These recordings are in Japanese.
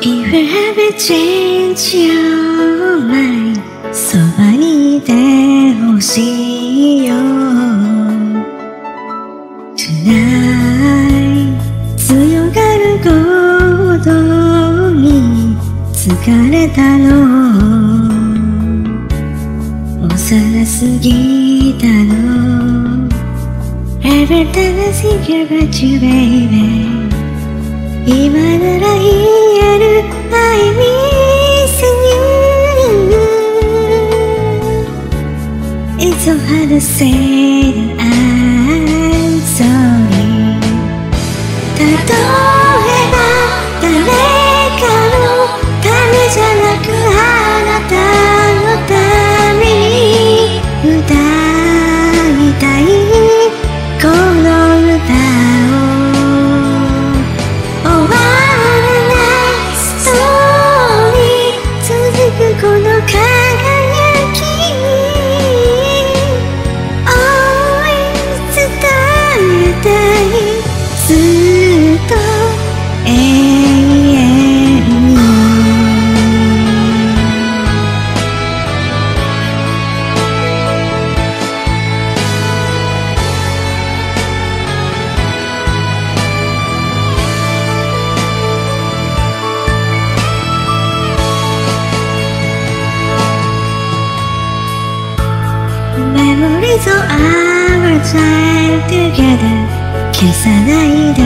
If you ever change your mind そばにいてほしいよ Tonight 強がることに疲れたの幼すぎたの Every time I think about you baby Satan メモリー of our time together 消さないで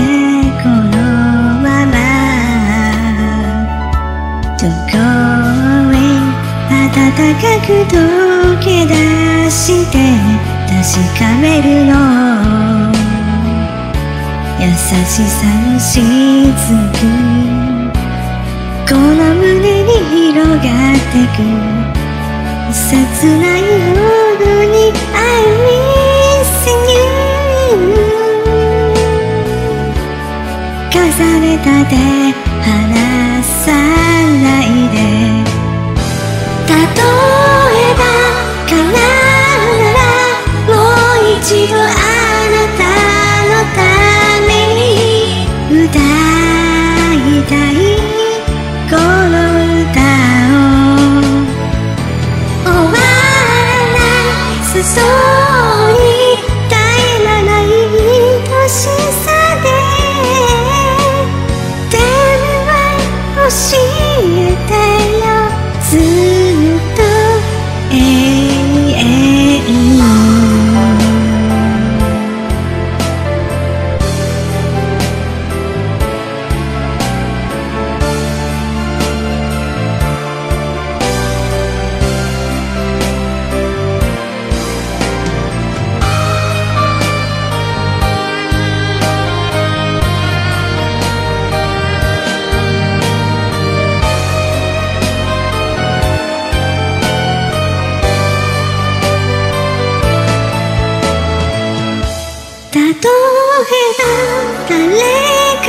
このまま Don't go away 暖かく溶け出して確かめるの優しさのしずくこの胸に広がってく切ないほどに I miss you 重ねた手離さないで。例えば叶うならもう一度。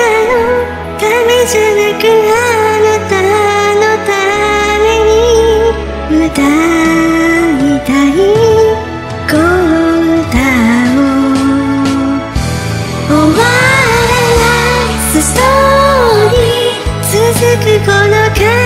をじゃなくあなたのために歌いたいこう歌おう終わらないストーリー続くこの感